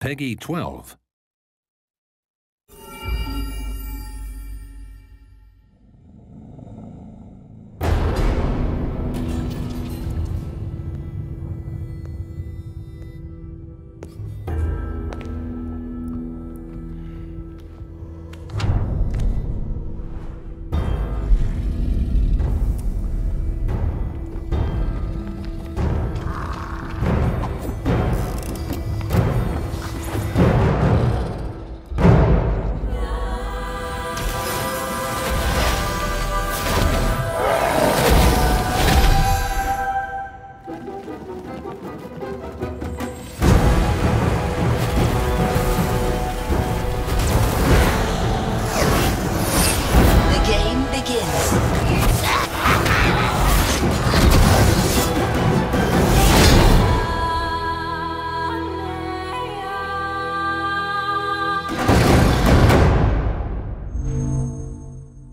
Peggy 12.